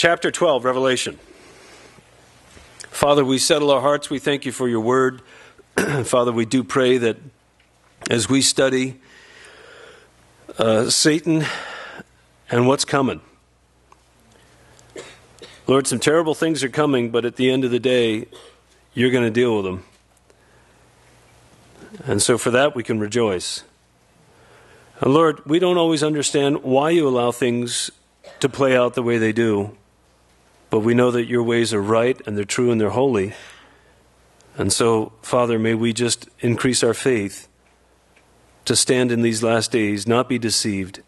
Chapter 12, Revelation. Father, we settle our hearts. We thank you for your word. Father, we do pray that as we study uh, Satan and what's coming, Lord, some terrible things are coming, but at the end of the day, you're going to deal with them. And so for that, we can rejoice. And Lord, we don't always understand why you allow things to play out the way they do. But we know that your ways are right and they're true and they're holy. And so, Father, may we just increase our faith to stand in these last days, not be deceived,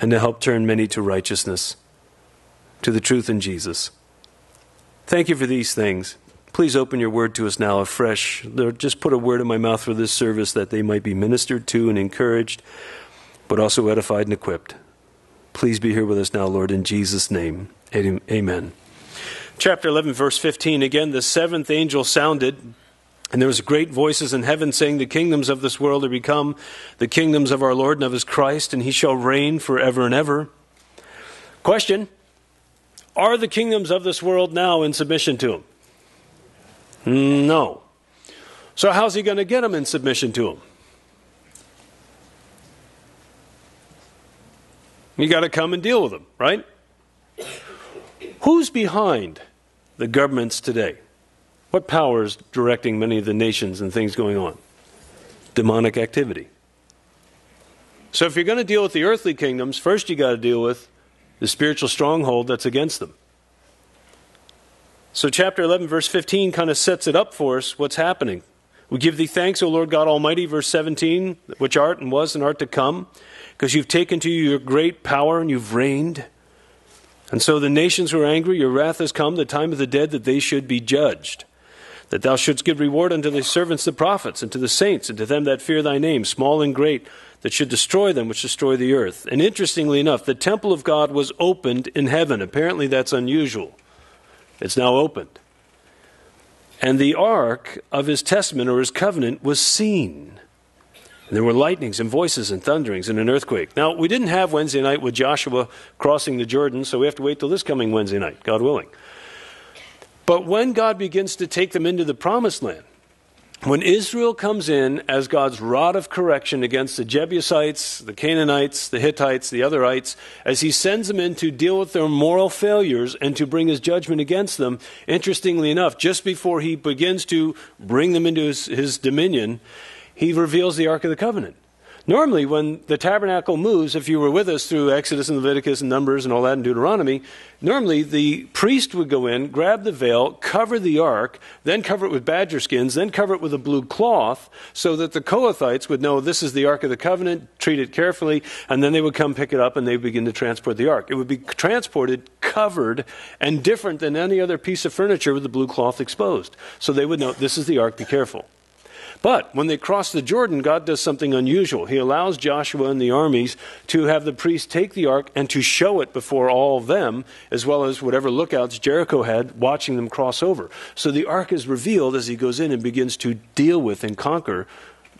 and to help turn many to righteousness, to the truth in Jesus. Thank you for these things. Please open your word to us now afresh. Lord, just put a word in my mouth for this service that they might be ministered to and encouraged, but also edified and equipped. Please be here with us now, Lord, in Jesus' name. Amen. Chapter 11, verse 15. Again, the seventh angel sounded, and there was great voices in heaven saying, The kingdoms of this world are become the kingdoms of our Lord and of his Christ, and he shall reign forever and ever. Question Are the kingdoms of this world now in submission to him? No. So, how's he going to get them in submission to him? You got to come and deal with them, right? Who's behind the governments today? What power is directing many of the nations and things going on? Demonic activity. So if you're going to deal with the earthly kingdoms, first you got to deal with the spiritual stronghold that's against them. So chapter 11 verse 15 kind of sets it up for us what's happening. We give thee thanks, O Lord God Almighty, verse 17, which art and was and art to come, because you've taken to you your great power and you've reigned. And so the nations were angry, your wrath has come, the time of the dead, that they should be judged. That thou shouldst give reward unto thy servants the prophets, and to the saints, and to them that fear thy name, small and great, that should destroy them which destroy the earth. And interestingly enough, the temple of God was opened in heaven. Apparently that's unusual. It's now opened. And the ark of his testament or his covenant was seen. And there were lightnings and voices and thunderings and an earthquake. Now, we didn't have Wednesday night with Joshua crossing the Jordan, so we have to wait till this coming Wednesday night, God willing. But when God begins to take them into the promised land, when Israel comes in as God's rod of correction against the Jebusites, the Canaanites, the Hittites, the otherites, as he sends them in to deal with their moral failures and to bring his judgment against them, interestingly enough, just before he begins to bring them into his, his dominion, he reveals the Ark of the Covenant. Normally, when the tabernacle moves, if you were with us through Exodus and Leviticus and Numbers and all that in Deuteronomy, normally the priest would go in, grab the veil, cover the ark, then cover it with badger skins, then cover it with a blue cloth, so that the Kohathites would know this is the Ark of the Covenant, treat it carefully, and then they would come pick it up and they begin to transport the ark. It would be transported, covered, and different than any other piece of furniture with the blue cloth exposed. So they would know this is the ark, be careful. But when they cross the Jordan, God does something unusual. He allows Joshua and the armies to have the priests take the ark and to show it before all of them, as well as whatever lookouts Jericho had watching them cross over. So the ark is revealed as he goes in and begins to deal with and conquer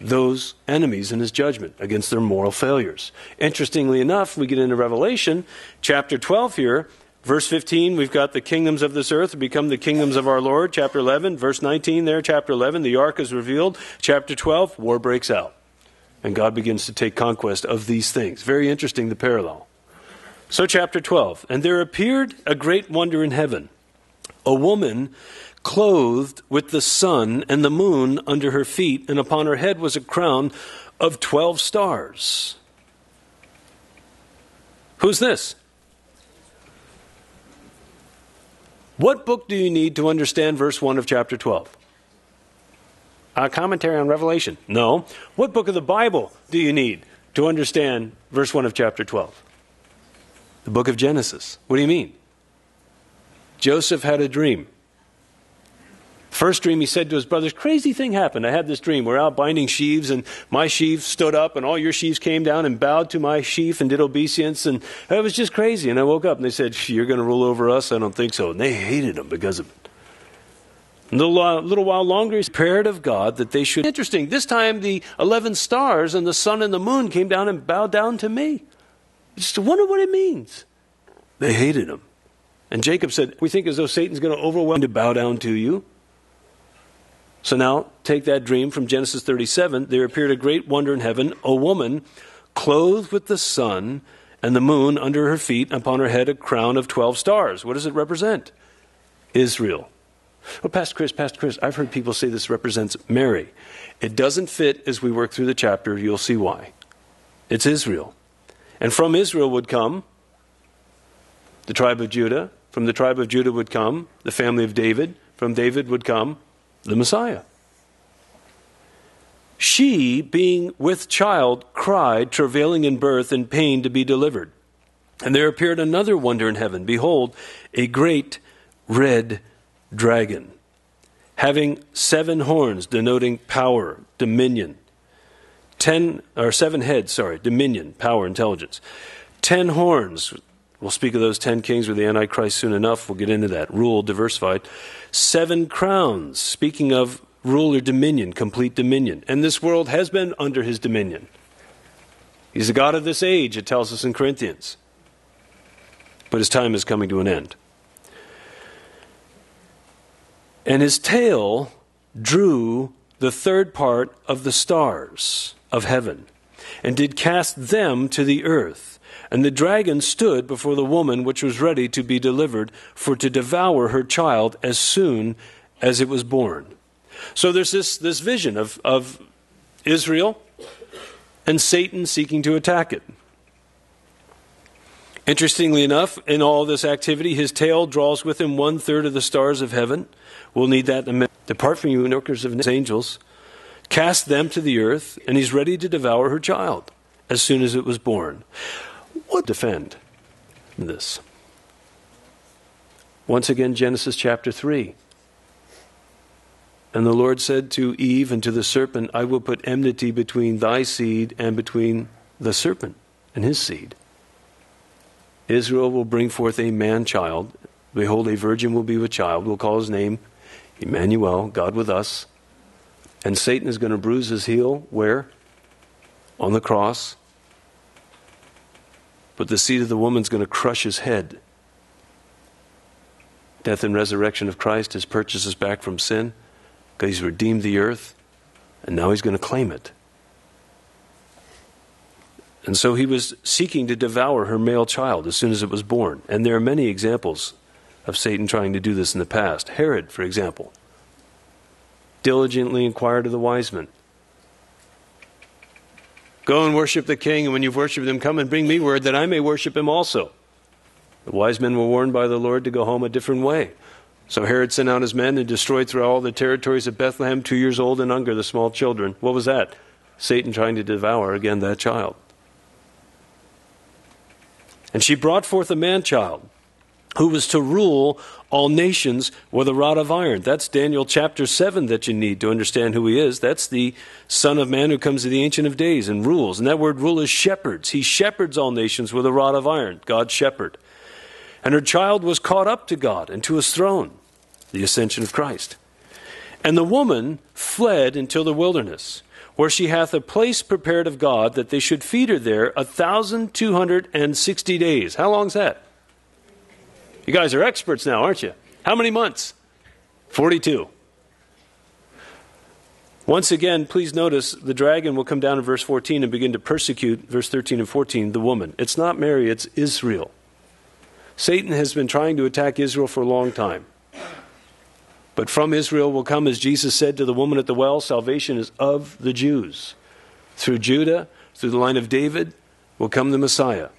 those enemies in his judgment against their moral failures. Interestingly enough, we get into Revelation chapter 12 here, Verse 15, we've got the kingdoms of this earth become the kingdoms of our Lord. Chapter 11, verse 19 there, chapter 11, the ark is revealed. Chapter 12, war breaks out. And God begins to take conquest of these things. Very interesting, the parallel. So, chapter 12, and there appeared a great wonder in heaven a woman clothed with the sun and the moon under her feet, and upon her head was a crown of 12 stars. Who's this? What book do you need to understand verse 1 of chapter 12? A commentary on Revelation? No. What book of the Bible do you need to understand verse 1 of chapter 12? The book of Genesis. What do you mean? Joseph had a dream. First dream, he said to his brothers, Crazy thing happened. I had this dream. We're out binding sheaves, and my sheaf stood up, and all your sheaves came down and bowed to my sheaf and did obeisance. And it was just crazy. And I woke up, and they said, You're going to rule over us? I don't think so. And they hated him because of it. A little, little while longer, he prepared of God that they should. Interesting. This time, the 11 stars and the sun and the moon came down and bowed down to me. Just wonder what it means. They hated him. And Jacob said, We think as though Satan's going to overwhelm to bow down to you. So now take that dream from Genesis 37. There appeared a great wonder in heaven, a woman clothed with the sun and the moon under her feet, and upon her head a crown of 12 stars. What does it represent? Israel. Well, Pastor Chris, Pastor Chris, I've heard people say this represents Mary. It doesn't fit as we work through the chapter. You'll see why. It's Israel. And from Israel would come the tribe of Judah. From the tribe of Judah would come the family of David. From David would come the Messiah. She, being with child, cried, travailing in birth and pain to be delivered. And there appeared another wonder in heaven. Behold, a great red dragon, having seven horns, denoting power, dominion. Ten, or seven heads, sorry, dominion, power, intelligence. Ten horns, we'll speak of those ten kings with the Antichrist soon enough. We'll get into that. Rule, diversified. Seven crowns, speaking of rule or dominion, complete dominion. And this world has been under his dominion. He's the God of this age, it tells us in Corinthians. But his time is coming to an end. And his tail drew the third part of the stars of heaven, and did cast them to the earth. And the dragon stood before the woman which was ready to be delivered, for to devour her child as soon as it was born. So there's this, this vision of, of Israel and Satan seeking to attack it. Interestingly enough, in all this activity, his tail draws with him one third of the stars of heaven. We'll need that in a minute. Depart from you, workers of angels. Cast them to the earth, and he's ready to devour her child as soon as it was born. What defend this? Once again, Genesis chapter 3. And the Lord said to Eve and to the serpent, I will put enmity between thy seed and between the serpent and his seed. Israel will bring forth a man child. Behold, a virgin will be with child. We'll call his name Emmanuel, God with us. And Satan is going to bruise his heel where? On the cross. But the seed of the woman is going to crush his head. Death and resurrection of Christ has purchased us back from sin. Because he's redeemed the earth, and now he's going to claim it. And so he was seeking to devour her male child as soon as it was born. And there are many examples of Satan trying to do this in the past. Herod, for example, diligently inquired of the wise men Go and worship the king, and when you've worshipped him, come and bring me word that I may worship him also. The wise men were warned by the Lord to go home a different way. So Herod sent out his men and destroyed through all the territories of Bethlehem, two years old and younger, the small children. What was that? Satan trying to devour again that child. And she brought forth a man child who was to rule all nations with a rod of iron. That's Daniel chapter 7 that you need to understand who he is. That's the Son of Man who comes to the Ancient of Days and rules. And that word rule is shepherds. He shepherds all nations with a rod of iron, God's shepherd. And her child was caught up to God and to his throne the ascension of Christ. And the woman fled into the wilderness, where she hath a place prepared of God that they should feed her there a thousand two hundred and sixty days. How long's that? You guys are experts now, aren't you? How many months? 42. Once again, please notice the dragon will come down in verse 14 and begin to persecute, verse 13 and 14, the woman. It's not Mary, it's Israel. Satan has been trying to attack Israel for a long time. But from Israel will come, as Jesus said to the woman at the well, salvation is of the Jews. Through Judah, through the line of David, will come the Messiah.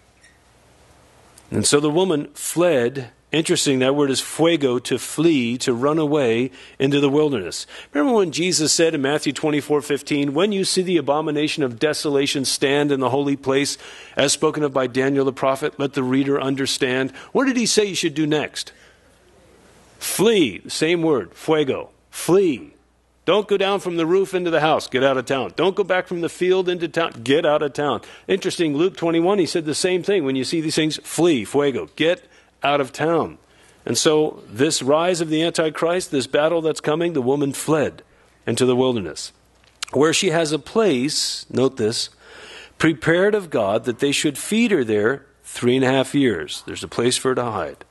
And so the woman fled. Interesting, that word is pheugo, to flee, to run away into the wilderness. Remember when Jesus said in Matthew 24 15, When you see the abomination of desolation stand in the holy place, as spoken of by Daniel the prophet, let the reader understand. What did he say you should do next? Flee, same word, pheugo. Flee. Don't go down from the roof into the house. Get out of town. Don't go back from the field into town. Get out of town. Interesting, Luke 21, he said the same thing. When you see these things, flee, pheugo. Get out of town. And so, this rise of the Antichrist, this battle that's coming, the woman fled into the wilderness, where she has a place, note this, prepared of God that they should feed her there three and a half years. There's a place for her to hide.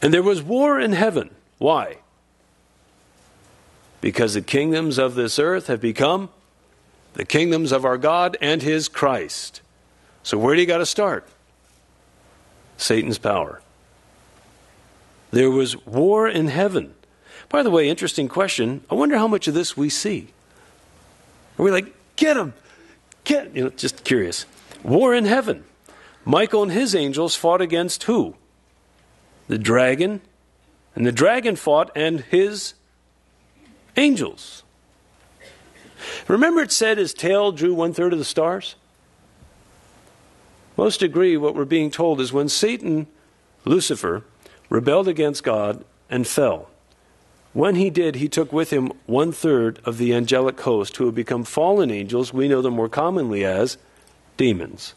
And there was war in heaven. Why? Because the kingdoms of this earth have become the kingdoms of our God and his Christ. So, where do you got to start? Satan's power. There was war in heaven. By the way, interesting question. I wonder how much of this we see. Are we like, get him? Get, you know, just curious. War in heaven. Michael and his angels fought against who? The dragon. And the dragon fought and his angels. Remember, it said his tail drew one third of the stars? Most agree what we're being told is when Satan, Lucifer, rebelled against God and fell. When he did, he took with him one third of the angelic host who have become fallen angels. We know them more commonly as demons.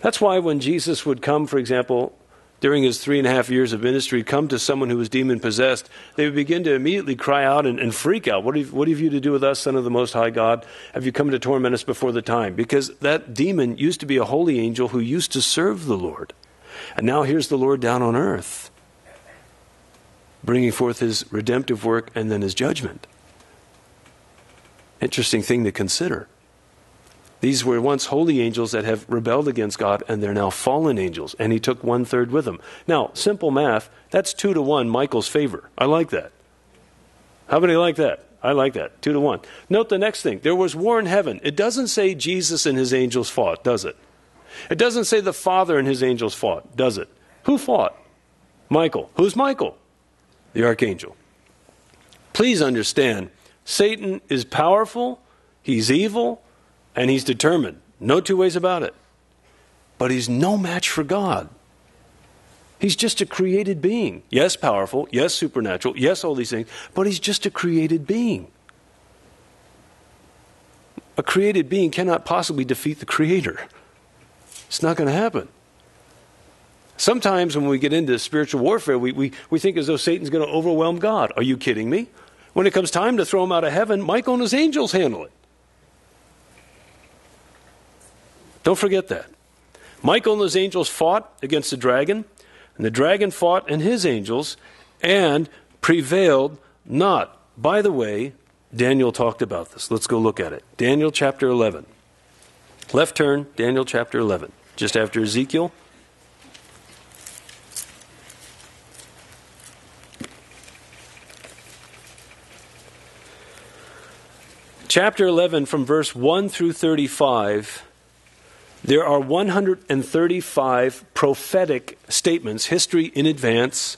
That's why when Jesus would come, for example, during his three and a half years of ministry, come to someone who was demon possessed, they would begin to immediately cry out and, and freak out. What have, what have you to do with us, Son of the Most High God? Have you come to torment us before the time? Because that demon used to be a holy angel who used to serve the Lord. And now here's the Lord down on earth, bringing forth his redemptive work and then his judgment. Interesting thing to consider. These were once holy angels that have rebelled against God, and they're now fallen angels, and he took one third with him. Now, simple math, that's two to one Michael's favor. I like that. How many like that? I like that. Two to one. Note the next thing. There was war in heaven. It doesn't say Jesus and his angels fought, does it? It doesn't say the Father and his angels fought, does it? Who fought? Michael. Who's Michael? The archangel. Please understand, Satan is powerful, he's evil, and he's determined. No two ways about it. But he's no match for God. He's just a created being. Yes, powerful. Yes, supernatural. Yes, all these things. But he's just a created being. A created being cannot possibly defeat the Creator. It's not going to happen. Sometimes when we get into spiritual warfare, we, we, we think as though Satan's going to overwhelm God. Are you kidding me? When it comes time to throw him out of heaven, Michael and his angels handle it. Don't forget that. Michael and his angels fought against the dragon, and the dragon fought and his angels and prevailed not. By the way, Daniel talked about this. Let's go look at it. Daniel chapter 11. Left turn, Daniel chapter 11, just after Ezekiel. Chapter 11, from verse 1 through 35 there are 135 prophetic statements, history in advance,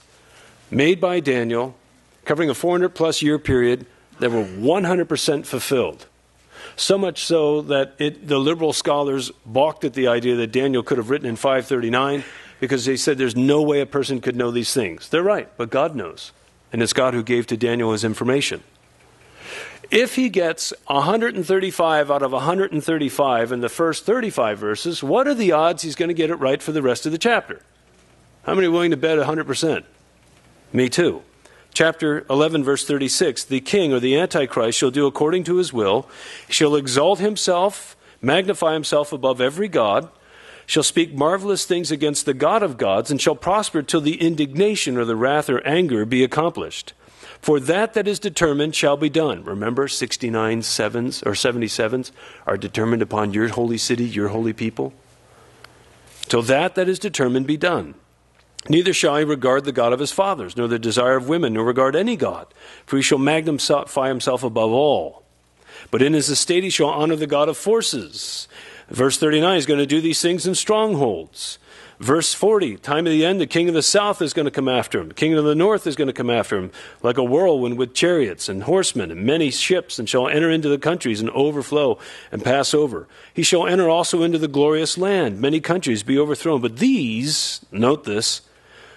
made by Daniel, covering a 400 plus year period that were 100% fulfilled. So much so that it, the liberal scholars balked at the idea that Daniel could have written in 539 because they said there's no way a person could know these things. They're right, but God knows. And it's God who gave to Daniel his information. If he gets 135 out of 135 in the first 35 verses, what are the odds he's going to get it right for the rest of the chapter? How many willing to bet 100%? Me too. Chapter 11, verse 36 The king or the Antichrist shall do according to his will, shall exalt himself, magnify himself above every God, shall speak marvelous things against the God of gods, and shall prosper till the indignation or the wrath or anger be accomplished. For that that is determined shall be done. Remember, 69 sevens or 77s are determined upon your holy city, your holy people. Till that that is determined be done. Neither shall he regard the God of his fathers, nor the desire of women, nor regard any God, for he shall magnify himself above all. But in his estate he shall honor the God of forces. Verse 39 is going to do these things in strongholds. Verse 40, time of the end, the king of the south is going to come after him. The king of the north is going to come after him, like a whirlwind with chariots and horsemen and many ships, and shall enter into the countries and overflow and pass over. He shall enter also into the glorious land. Many countries be overthrown. But these, note this,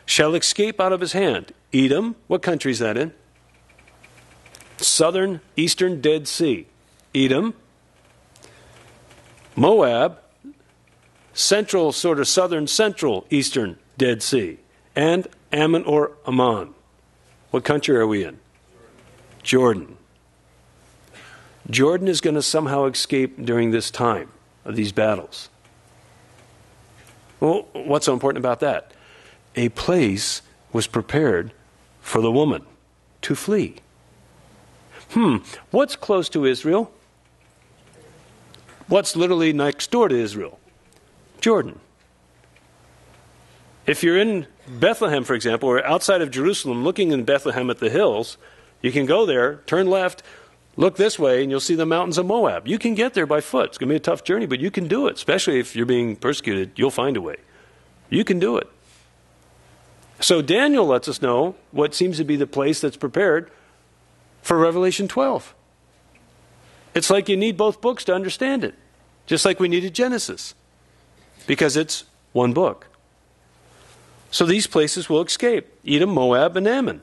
shall escape out of his hand. Edom, what country is that in? Southern, eastern Dead Sea. Edom, Moab, central, sort of southern, central, eastern Dead Sea, and Ammon or Ammon. What country are we in? Jordan. Jordan is going to somehow escape during this time of these battles. Well, what's so important about that? A place was prepared for the woman to flee. Hmm, what's close to Israel? What's literally next door to Israel? Jordan. If you're in Bethlehem, for example, or outside of Jerusalem, looking in Bethlehem at the hills, you can go there, turn left, look this way, and you'll see the mountains of Moab. You can get there by foot. It's going to be a tough journey, but you can do it, especially if you're being persecuted. You'll find a way. You can do it. So Daniel lets us know what seems to be the place that's prepared for Revelation 12. It's like you need both books to understand it, just like we needed Genesis, because it's one book. So these places will escape Edom, Moab, and Ammon.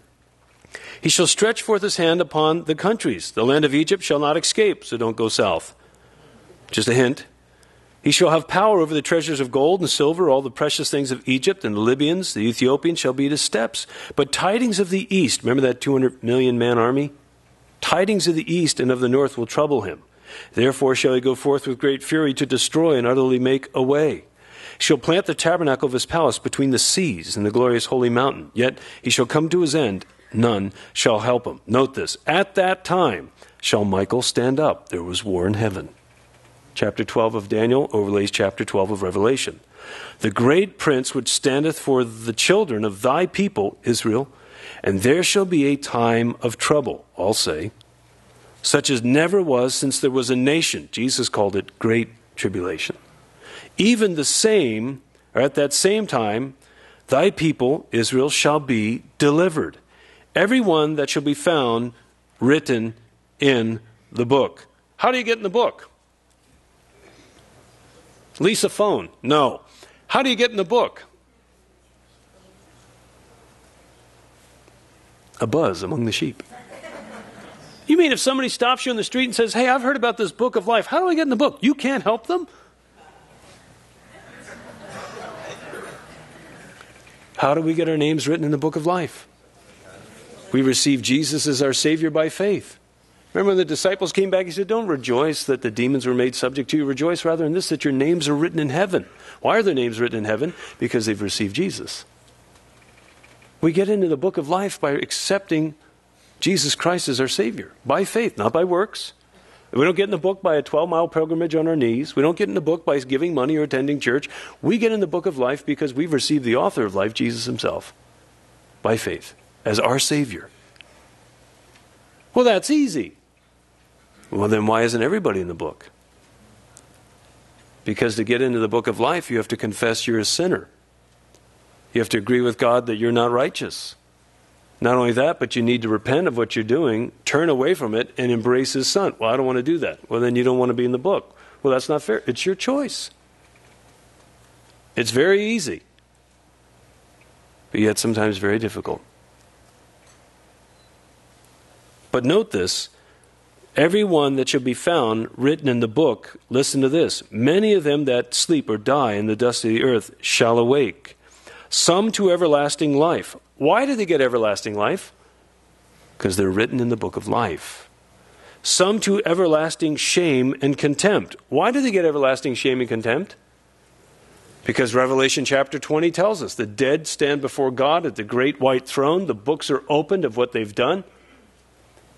He shall stretch forth his hand upon the countries. The land of Egypt shall not escape, so don't go south. Just a hint. He shall have power over the treasures of gold and silver, all the precious things of Egypt, and the Libyans, the Ethiopians shall be at his steps. But tidings of the east, remember that 200 million man army? Tidings of the east and of the north will trouble him. Therefore shall he go forth with great fury to destroy and utterly make away. He shall plant the tabernacle of his palace between the seas and the glorious holy mountain. Yet he shall come to his end, none shall help him. Note this At that time shall Michael stand up. There was war in heaven. Chapter 12 of Daniel overlays chapter 12 of Revelation. The great prince which standeth for the children of thy people, Israel, and there shall be a time of trouble, I'll say, such as never was since there was a nation. Jesus called it great tribulation. Even the same, or at that same time, thy people, Israel, shall be delivered. Every one that shall be found written in the book. How do you get in the book? Lease a phone? No. How do you get in the book? A buzz among the sheep. You mean if somebody stops you in the street and says, Hey, I've heard about this book of life. How do I get in the book? You can't help them? How do we get our names written in the book of life? We receive Jesus as our Savior by faith. Remember when the disciples came back, he said, Don't rejoice that the demons were made subject to you. Rejoice rather in this, that your names are written in heaven. Why are their names written in heaven? Because they've received Jesus. We get into the book of life by accepting Jesus Christ is our Savior by faith, not by works. We don't get in the book by a 12 mile pilgrimage on our knees. We don't get in the book by giving money or attending church. We get in the book of life because we've received the author of life, Jesus Himself, by faith, as our Savior. Well, that's easy. Well, then why isn't everybody in the book? Because to get into the book of life, you have to confess you're a sinner. You have to agree with God that you're not righteous. Not only that, but you need to repent of what you're doing, turn away from it, and embrace His Son. Well, I don't want to do that. Well, then you don't want to be in the book. Well, that's not fair. It's your choice. It's very easy, but yet sometimes very difficult. But note this every one that shall be found written in the book, listen to this many of them that sleep or die in the dust of the earth shall awake, some to everlasting life. Why do they get everlasting life? Because they're written in the book of life. Some to everlasting shame and contempt. Why do they get everlasting shame and contempt? Because Revelation chapter 20 tells us the dead stand before God at the great white throne. The books are opened of what they've done.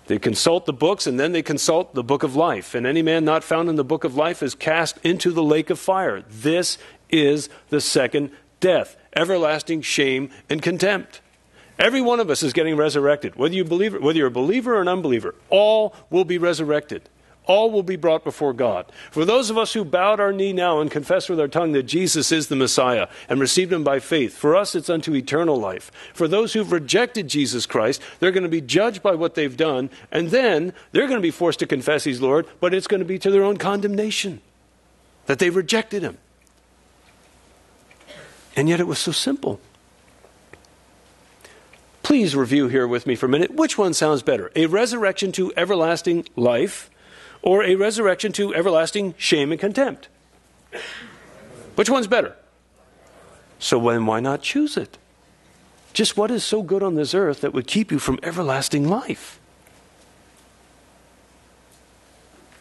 They consult the books and then they consult the book of life. And any man not found in the book of life is cast into the lake of fire. This is the second death everlasting shame and contempt. Every one of us is getting resurrected. Whether you believe whether you're a believer or an unbeliever, all will be resurrected. All will be brought before God. For those of us who bowed our knee now and confessed with our tongue that Jesus is the Messiah and received him by faith, for us it's unto eternal life. For those who've rejected Jesus Christ, they're going to be judged by what they've done, and then they're going to be forced to confess he's Lord, but it's going to be to their own condemnation that they rejected him. And yet it was so simple. Please review here with me for a minute. Which one sounds better? A resurrection to everlasting life or a resurrection to everlasting shame and contempt? Which one's better? So then why not choose it? Just what is so good on this earth that would keep you from everlasting life?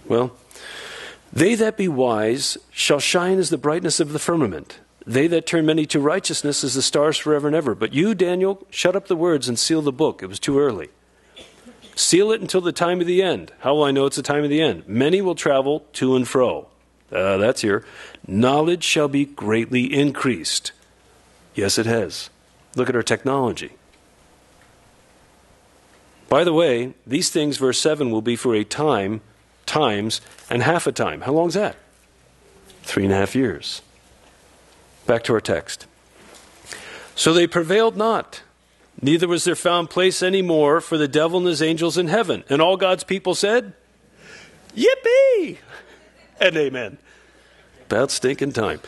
Well, they that be wise shall shine as the brightness of the firmament They that turn many to righteousness as the stars forever and ever. But you, Daniel, shut up the words and seal the book. It was too early. Seal it until the time of the end. How will I know it's the time of the end? Many will travel to and fro. Uh, that's here. Knowledge shall be greatly increased. Yes, it has. Look at our technology. By the way, these things, verse 7, will be for a time, times, and half a time. How long is that? Three and a half years. Back to our text. So they prevailed not, neither was there found place any more for the devil and his angels in heaven. And all God's people said, Yippee! And amen. About stinking time.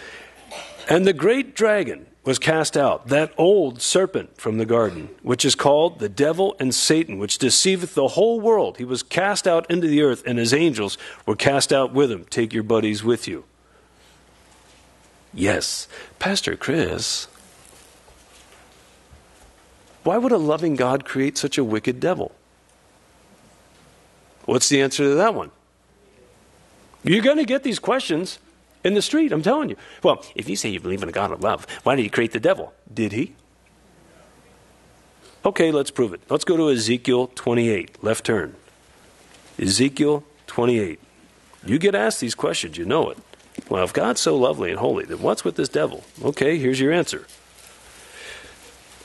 And the great dragon was cast out, that old serpent from the garden, which is called the devil and Satan, which deceiveth the whole world. He was cast out into the earth, and his angels were cast out with him. Take your buddies with you. Yes, Pastor Chris, why would a loving God create such a wicked devil? What's the answer to that one? You're going to get these questions in the street, I'm telling you. Well, if you say you believe in a God of love, why did he create the devil? Did he? Okay, let's prove it. Let's go to Ezekiel 28, left turn. Ezekiel 28. You get asked these questions, you know it. Well, if God's so lovely and holy, then what's with this devil? Okay, here's your answer.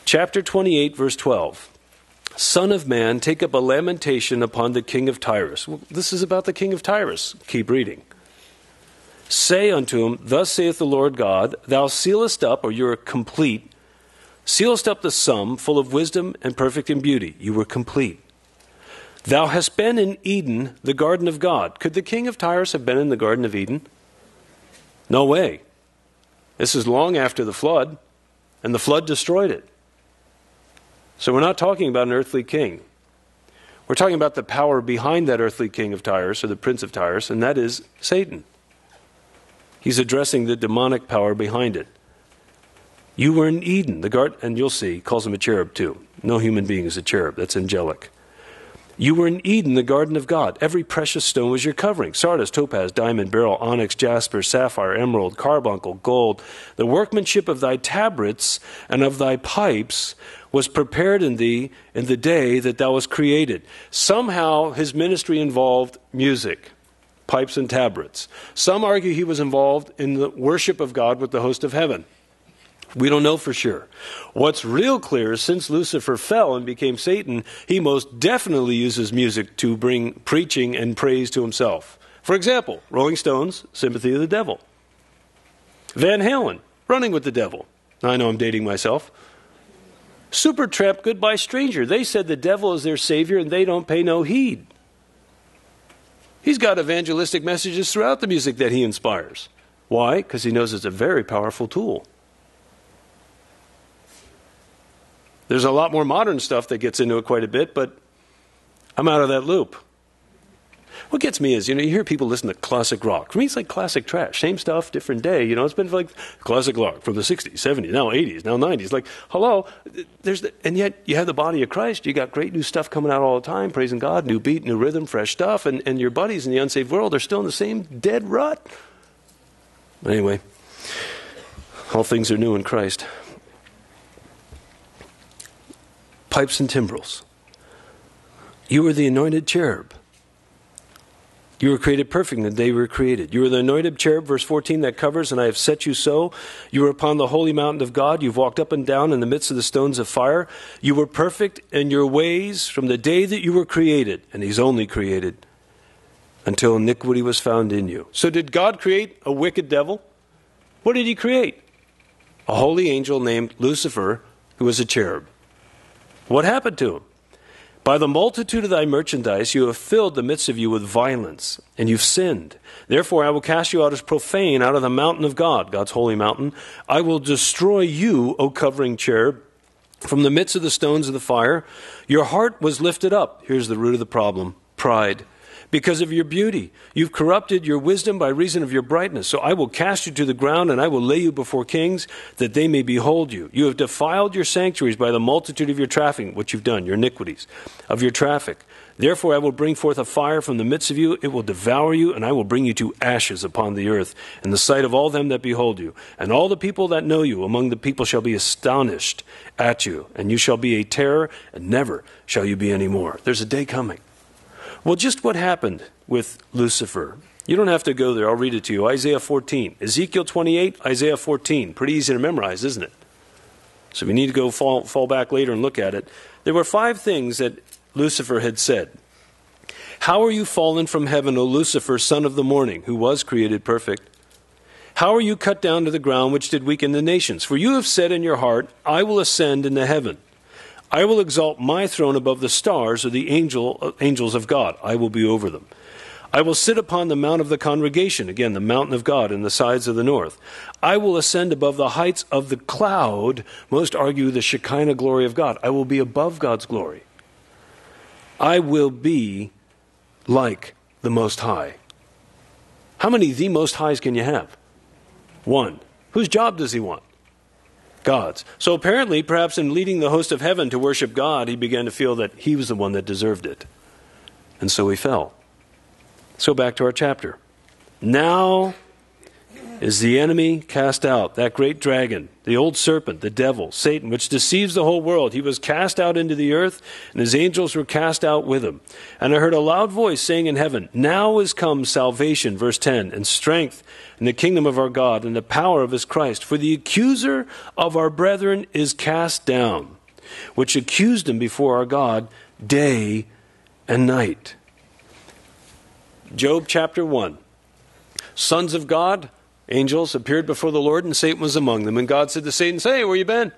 Chapter 28, verse 12. Son of man, take up a lamentation upon the king of Tyrus. Well, this is about the king of Tyrus. Keep reading. Say unto him, Thus saith the Lord God, Thou sealest up, or you're complete, sealest up the sum, full of wisdom and perfect in beauty. You were complete. Thou hast been in Eden, the garden of God. Could the king of Tyrus have been in the garden of Eden? No way. This is long after the flood, and the flood destroyed it. So we're not talking about an earthly king. We're talking about the power behind that earthly king of Tyrus, or the prince of Tyrus, and that is Satan. He's addressing the demonic power behind it. You were in Eden, the garden, and you'll see, calls him a cherub too. No human being is a cherub, that's angelic. You were in Eden, the garden of God. Every precious stone was your covering sardius, topaz, diamond, beryl, onyx, jasper, sapphire, emerald, carbuncle, gold. The workmanship of thy tabrets and of thy pipes was prepared in thee in the day that thou wast created. Somehow his ministry involved music, pipes and tabrets. Some argue he was involved in the worship of God with the host of heaven. We don't know for sure. What's real clear is since Lucifer fell and became Satan, he most definitely uses music to bring preaching and praise to himself. For example, Rolling Stones, Sympathy of the Devil. Van Halen, Running with the Devil. I know I'm dating myself. Supertramp, Goodbye Stranger. They said the devil is their savior and they don't pay no heed. He's got evangelistic messages throughout the music that he inspires. Why? Because he knows it's a very powerful tool. There's a lot more modern stuff that gets into it quite a bit, but I'm out of that loop. What gets me is, you know, you hear people listen to classic rock. For me, it's like classic trash. Same stuff, different day. You know, it's been like classic rock from the 60s, 70s, now 80s, now 90s. Like, hello, there's the, and yet you have the body of Christ. You got great new stuff coming out all the time, praising God, new beat, new rhythm, fresh stuff. And, and your buddies in the unsaved world are still in the same dead rut. Anyway, all things are new in Christ. Pipes and timbrels. You were the anointed cherub. You were created perfect the day you were created. You were the anointed cherub, verse 14, that covers, and I have set you so. You were upon the holy mountain of God. You've walked up and down in the midst of the stones of fire. You were perfect in your ways from the day that you were created, and He's only created until iniquity was found in you. So, did God create a wicked devil? What did He create? A holy angel named Lucifer, who was a cherub. What happened to him? By the multitude of thy merchandise you have filled the midst of you with violence, and you've sinned. Therefore I will cast you out as profane out of the mountain of God, God's holy mountain. I will destroy you, O covering cherub, from the midst of the stones of the fire. Your heart was lifted up. Here's the root of the problem pride because of your beauty. You've corrupted your wisdom by reason of your brightness. So I will cast you to the ground, and I will lay you before kings, that they may behold you. You have defiled your sanctuaries by the multitude of your trafficking, what you've done, your iniquities, of your traffic. Therefore, I will bring forth a fire from the midst of you. It will devour you, and I will bring you to ashes upon the earth in the sight of all them that behold you. And all the people that know you among the people shall be astonished at you, and you shall be a terror, and never shall you be any more. There's a day coming. Well, just what happened with Lucifer? You don't have to go there. I'll read it to you. Isaiah 14. Ezekiel 28, Isaiah 14. Pretty easy to memorize, isn't it? So we need to go fall, fall back later and look at it. There were five things that Lucifer had said. How are you fallen from heaven, O Lucifer, son of the morning, who was created perfect? How are you cut down to the ground, which did weaken the nations? For you have said in your heart, I will ascend into heaven. I will exalt my throne above the stars or the angel, uh, angels of God. I will be over them. I will sit upon the mount of the congregation, again, the mountain of God in the sides of the north. I will ascend above the heights of the cloud, most argue the Shekinah glory of God. I will be above God's glory. I will be like the Most High. How many the Most Highs can you have? One. Whose job does he want? God's. So apparently, perhaps in leading the host of heaven to worship God, he began to feel that he was the one that deserved it. And so he fell. So back to our chapter. Now is the enemy cast out, that great dragon, the old serpent, the devil, Satan, which deceives the whole world. He was cast out into the earth, and his angels were cast out with him. And I heard a loud voice saying in heaven, Now is come salvation, verse 10, and strength, and the kingdom of our God, and the power of his Christ. For the accuser of our brethren is cast down, which accused him before our God day and night. Job chapter 1. Sons of God, angels, appeared before the Lord, and Satan was among them. And God said to Satan, Say, where you been?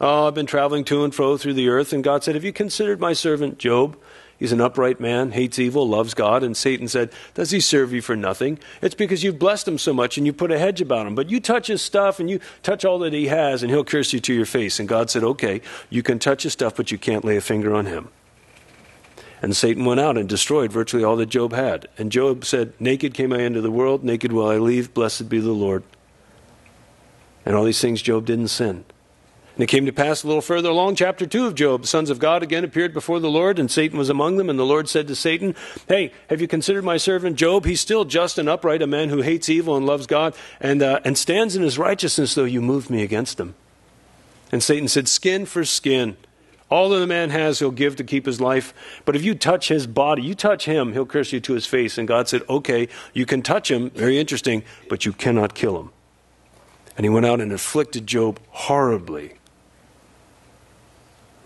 Oh, I've been traveling to and fro through the earth. And God said, Have you considered my servant Job? He's an upright man, hates evil, loves God. And Satan said, Does he serve you for nothing? It's because you've blessed him so much and you put a hedge about him. But you touch his stuff and you touch all that he has, and he'll curse you to your face. And God said, Okay, you can touch his stuff, but you can't lay a finger on him. And Satan went out and destroyed virtually all that Job had. And Job said, Naked came I into the world, naked will I leave, blessed be the Lord. And all these things Job didn't sin. And it came to pass a little further along, chapter 2 of Job. Sons of God again appeared before the Lord, and Satan was among them. And the Lord said to Satan, Hey, have you considered my servant Job? He's still just and upright, a man who hates evil and loves God, and, uh, and stands in his righteousness, though you moved me against him. And Satan said, Skin for skin. All that a man has, he'll give to keep his life. But if you touch his body, you touch him, he'll curse you to his face. And God said, Okay, you can touch him, very interesting, but you cannot kill him. And he went out and afflicted Job horribly.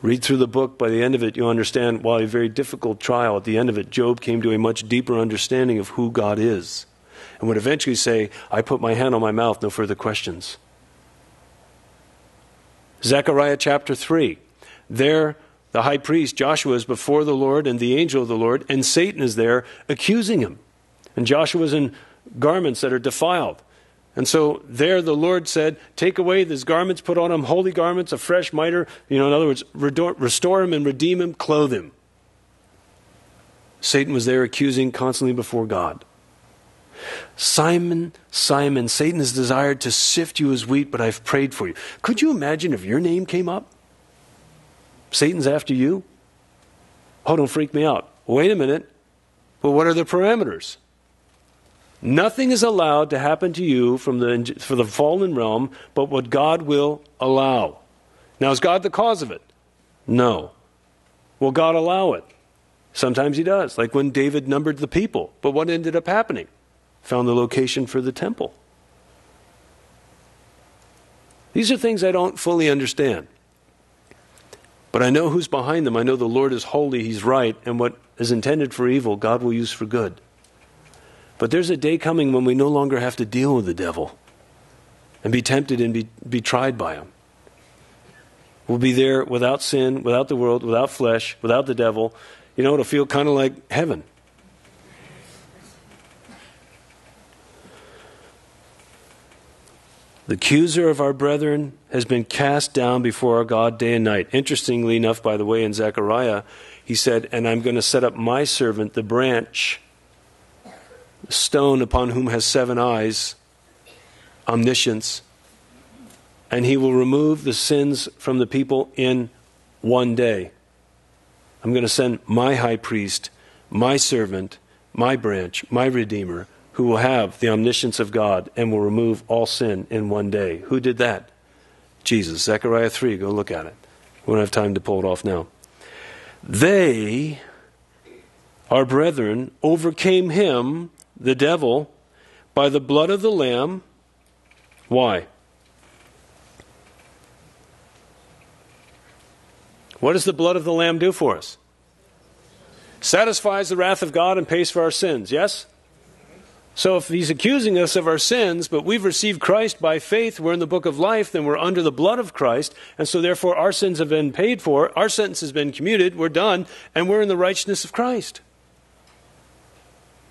Read through the book. By the end of it, you understand, why a very difficult trial, at the end of it, Job came to a much deeper understanding of who God is. And would eventually say, I put my hand on my mouth, no further questions. Zechariah chapter 3. There, the high priest, Joshua, is before the Lord and the angel of the Lord, and Satan is there accusing him. And Joshua is in garments that are defiled. And so there the Lord said, Take away these garments, put on him holy garments, a fresh mitre. You know, in other words, restore him and redeem him, clothe him. Satan was there accusing constantly before God. Simon, Simon, Satan has desired to sift you as wheat, but I've prayed for you. Could you imagine if your name came up? Satan's after you? Oh, don't freak me out. Wait a minute. Well, what are the parameters? Nothing is allowed to happen to you from the, for the fallen realm but what God will allow. Now, is God the cause of it? No. Will God allow it? Sometimes He does, like when David numbered the people. But what ended up happening? Found the location for the temple. These are things I don't fully understand. But I know who's behind them. I know the Lord is holy, He's right, and what is intended for evil, God will use for good. But there's a day coming when we no longer have to deal with the devil and be tempted and be, be tried by him. We'll be there without sin, without the world, without flesh, without the devil. You know, it'll feel kind of like heaven. The accuser of our brethren has been cast down before our God day and night. Interestingly enough, by the way, in Zechariah, he said, And I'm going to set up my servant, the branch, the stone upon whom has seven eyes, omniscience, and he will remove the sins from the people in one day. I'm going to send my high priest, my servant, my branch, my redeemer, who will have the omniscience of God and will remove all sin in one day. Who did that? Jesus. Zechariah 3, go look at it. We don't have time to pull it off now. They, our brethren, overcame him, the devil, by the blood of the Lamb. Why? What does the blood of the Lamb do for us? Satisfies the wrath of God and pays for our sins, yes? So if he's accusing us of our sins, but we've received Christ by faith, we're in the book of life, then we're under the blood of Christ, and so therefore our sins have been paid for, our sentence has been commuted, we're done, and we're in the righteousness of Christ.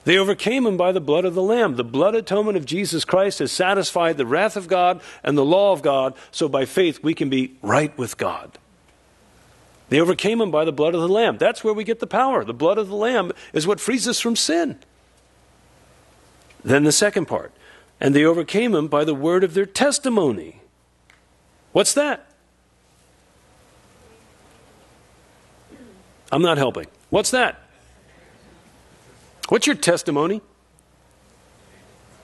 They overcame him by the blood of the Lamb. The blood atonement of Jesus Christ has satisfied the wrath of God and the law of God, so by faith we can be right with God. They overcame him by the blood of the Lamb. That's where we get the power. The blood of the Lamb is what frees us from sin. Then the second part. And they overcame him by the word of their testimony. What's that? I'm not helping. What's that? What's your testimony?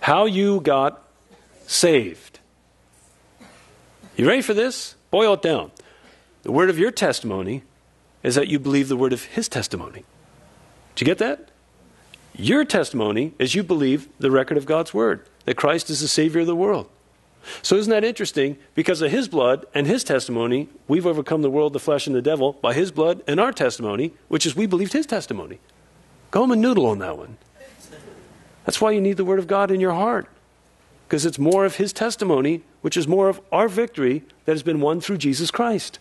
How you got saved. You ready for this? Boil it down. The word of your testimony is that you believe the word of his testimony. Did you get that? Your testimony is you believe the record of God's word, that Christ is the Savior of the world. So isn't that interesting? Because of his blood and his testimony, we've overcome the world, the flesh, and the devil by his blood and our testimony, which is we believed his testimony. Go home and noodle on that one. That's why you need the word of God in your heart. Because it's more of his testimony, which is more of our victory that has been won through Jesus Christ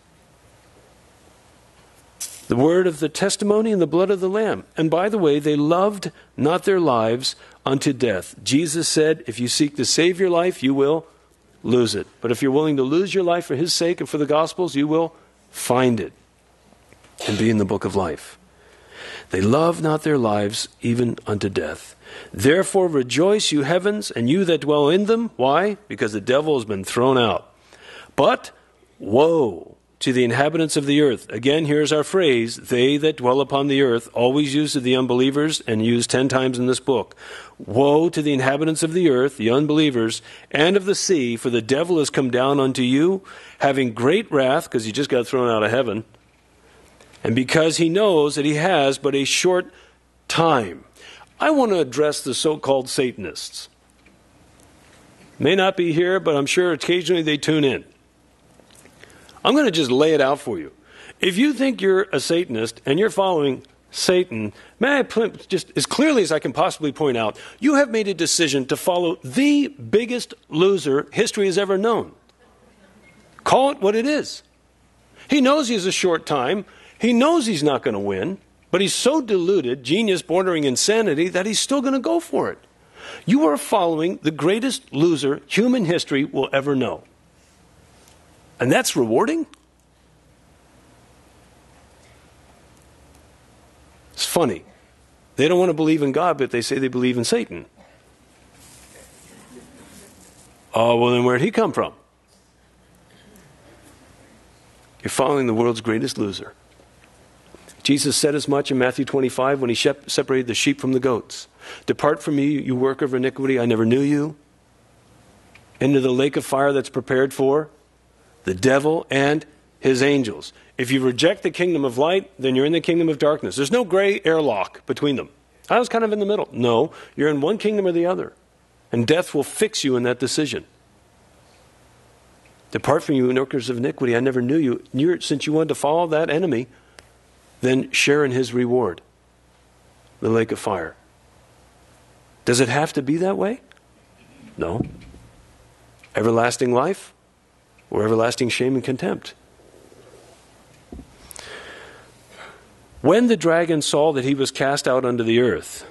the word of the testimony and the blood of the Lamb. And by the way, they loved not their lives unto death. Jesus said, If you seek to save your life, you will lose it. But if you're willing to lose your life for His sake and for the Gospels, you will find it and be in the book of life. They love not their lives even unto death. Therefore rejoice, you heavens, and you that dwell in them. Why? Because the devil has been thrown out. But woe to the inhabitants of the earth. Again, here's our phrase, they that dwell upon the earth, always used to the unbelievers and used ten times in this book. Woe to the inhabitants of the earth, the unbelievers, and of the sea, for the devil has come down unto you, having great wrath, because he just got thrown out of heaven, and because he knows that he has but a short time. I want to address the so called Satanists. May not be here, but I'm sure occasionally they tune in. I'm going to just lay it out for you. If you think you're a Satanist and you're following Satan, may I just as clearly as I can possibly point out, you have made a decision to follow the biggest loser history has ever known. Call it what it is. He knows he has a short time. He knows he's not going to win, but he's so deluded, genius bordering insanity, that he's still going to go for it. You are following the greatest loser human history will ever know. And that's rewarding? It's funny. They don't want to believe in God, but they say they believe in Satan. Oh, well, then where'd he come from? You're following the world's greatest loser. Jesus said as much in Matthew 25 when he separated the sheep from the goats. Depart from me, you worker of iniquity, I never knew you. Into the lake of fire that's prepared for the devil and his angels. If you reject the kingdom of light, then you're in the kingdom of darkness. There's no gray airlock between them. I was kind of in the middle. No, you're in one kingdom or the other. And death will fix you in that decision. Depart from you, workers of iniquity. I never knew you. You're, since you wanted to follow that enemy, then share in his reward the lake of fire. Does it have to be that way? No. Everlasting life? Or everlasting shame and contempt. When the dragon saw that he was cast out unto the earth,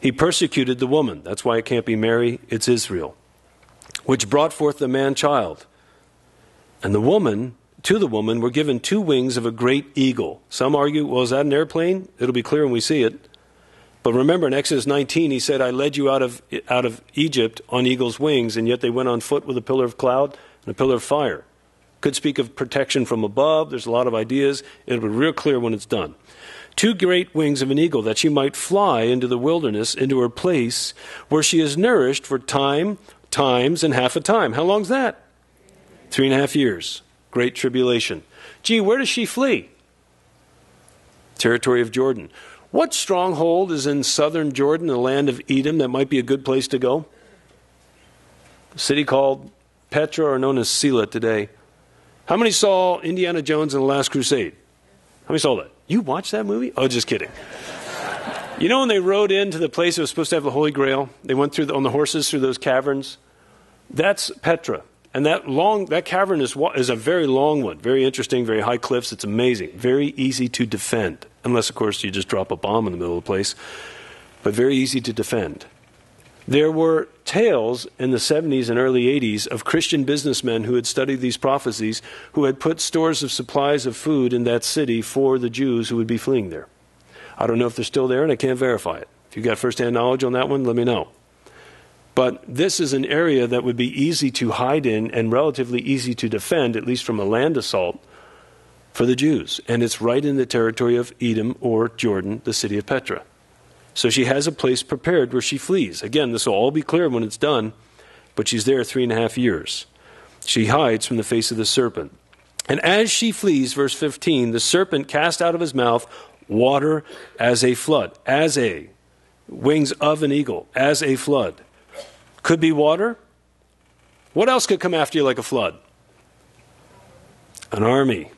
he persecuted the woman. That's why it can't be Mary, it's Israel, which brought forth the man child. And the woman, to the woman, were given two wings of a great eagle. Some argue, well, is that an airplane? It'll be clear when we see it. But remember in Exodus 19, he said, I led you out of, out of Egypt on eagle's wings, and yet they went on foot with a pillar of cloud and a pillar of fire. Could speak of protection from above. There's a lot of ideas. It'll be real clear when it's done. Two great wings of an eagle, that she might fly into the wilderness, into her place, where she is nourished for time, times, and half a time. How long's that? Three and a half years. Great tribulation. Gee, where does she flee? Territory of Jordan. What stronghold is in southern Jordan, the land of Edom, that might be a good place to go? A city called Petra, or known as Selah today. How many saw Indiana Jones and the Last Crusade? How many saw that? You watched that movie? Oh, just kidding. you know when they rode into the place that was supposed to have the Holy Grail? They went through the, on the horses through those caverns. That's Petra. And that long that cavern is is a very long one, very interesting, very high cliffs. It's amazing, very easy to defend, unless of course you just drop a bomb in the middle of the place. But very easy to defend. There were tales in the 70s and early 80s of Christian businessmen who had studied these prophecies, who had put stores of supplies of food in that city for the Jews who would be fleeing there. I don't know if they're still there, and I can't verify it. If you've got firsthand knowledge on that one, let me know. But this is an area that would be easy to hide in and relatively easy to defend, at least from a land assault, for the Jews. And it's right in the territory of Edom or Jordan, the city of Petra. So she has a place prepared where she flees. Again, this will all be clear when it's done, but she's there three and a half years. She hides from the face of the serpent. And as she flees, verse 15, the serpent cast out of his mouth water as a flood, as a wings of an eagle, as a flood. Could be water. What else could come after you like a flood? An army.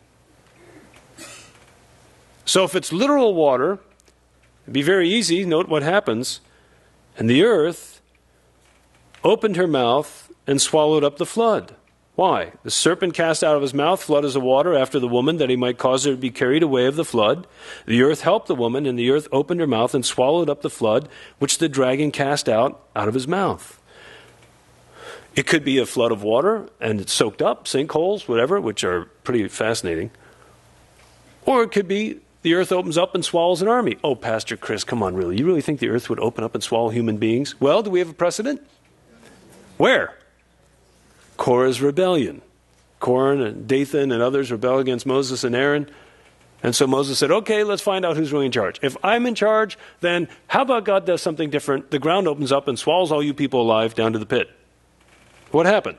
So if it's literal water, It'd be very easy. Note what happens. And the earth opened her mouth and swallowed up the flood. Why? The serpent cast out of his mouth flood as of water after the woman, that he might cause her to be carried away of the flood. The earth helped the woman, and the earth opened her mouth and swallowed up the flood, which the dragon cast out out of his mouth. It could be a flood of water, and it's soaked up, sinkholes, whatever, which are pretty fascinating. Or it could be the earth opens up and swallows an army. Oh, Pastor Chris, come on, really? You really think the earth would open up and swallow human beings? Well, do we have a precedent? Where? Korah's rebellion. Korah and Dathan and others rebel against Moses and Aaron. And so Moses said, okay, let's find out who's really in charge. If I'm in charge, then how about God does something different? The ground opens up and swallows all you people alive down to the pit. What happened?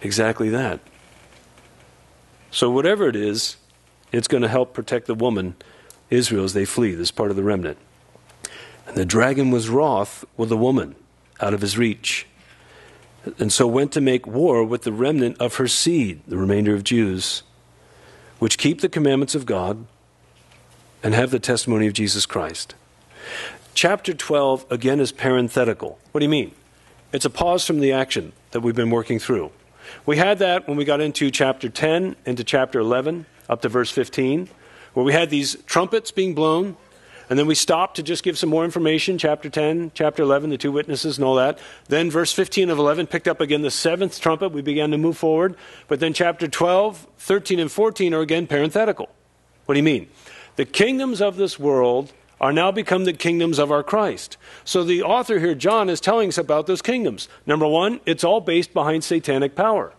Exactly that. So, whatever it is, it's going to help protect the woman, Israel, as they flee. This part of the remnant. And the dragon was wroth with the woman out of his reach, and so went to make war with the remnant of her seed, the remainder of Jews, which keep the commandments of God and have the testimony of Jesus Christ. Chapter 12, again, is parenthetical. What do you mean? It's a pause from the action that we've been working through. We had that when we got into chapter 10, into chapter 11 up to verse 15, where we had these trumpets being blown, and then we stopped to just give some more information, chapter 10, chapter 11, the two witnesses and all that. Then verse 15 of 11 picked up again the seventh trumpet. We began to move forward. But then chapter 12, 13, and 14 are again parenthetical. What do you mean? The kingdoms of this world are now become the kingdoms of our Christ. So the author here, John, is telling us about those kingdoms. Number one, it's all based behind satanic power.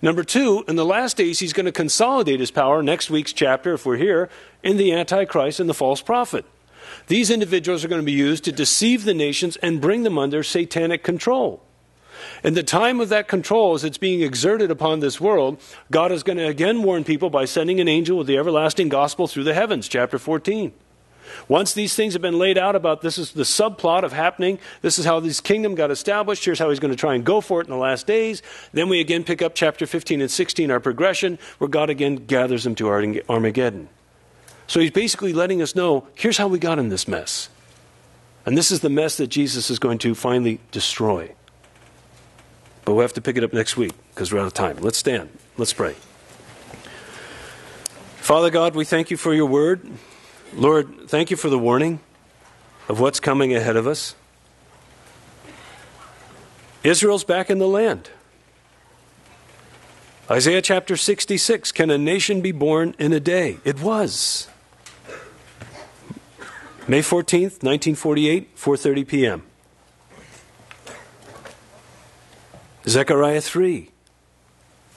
Number two, in the last days, he's going to consolidate his power, next week's chapter, if we're here, in the Antichrist and the false prophet. These individuals are going to be used to deceive the nations and bring them under satanic control. In the time of that control, as it's being exerted upon this world, God is going to again warn people by sending an angel with the everlasting gospel through the heavens, chapter 14. Once these things have been laid out about this is the subplot of happening, this is how this kingdom got established, here's how he's going to try and go for it in the last days, then we again pick up chapter 15 and 16, our progression, where God again gathers them to Armageddon. So he's basically letting us know here's how we got in this mess. And this is the mess that Jesus is going to finally destroy. But we'll have to pick it up next week because we're out of time. Let's stand. Let's pray. Father God, we thank you for your word. Lord, thank you for the warning of what's coming ahead of us. Israel's back in the land. Isaiah chapter 66 Can a nation be born in a day? It was. May 14th, 1948, 4:30 p.m. Zechariah 3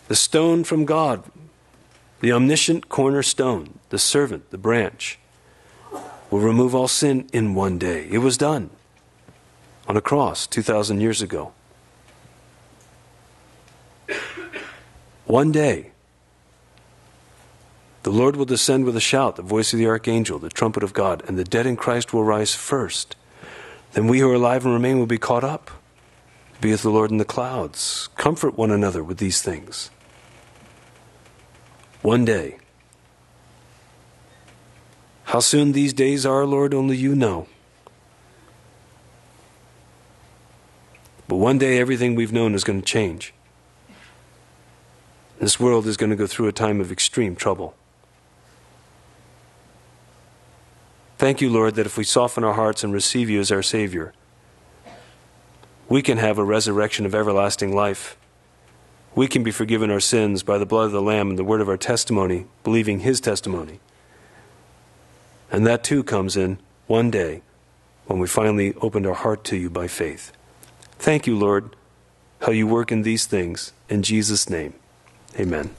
The stone from God, the omniscient cornerstone, the servant, the branch, will remove all sin in one day. It was done on a cross 2,000 years ago. One day, the Lord will descend with a shout, the voice of the archangel, the trumpet of God, and the dead in Christ will rise first. Then we who are alive and remain will be caught up. Be with the Lord in the clouds. Comfort one another with these things. One day. How soon these days are, Lord, only you know. But one day everything we've known is going to change. This world is going to go through a time of extreme trouble. Thank you, Lord, that if we soften our hearts and receive you as our Savior, we can have a resurrection of everlasting life. We can be forgiven our sins by the blood of the Lamb and the word of our testimony, believing His testimony. And that too comes in one day when we finally opened our heart to you by faith. Thank you, Lord, how you work in these things. In Jesus' name, amen.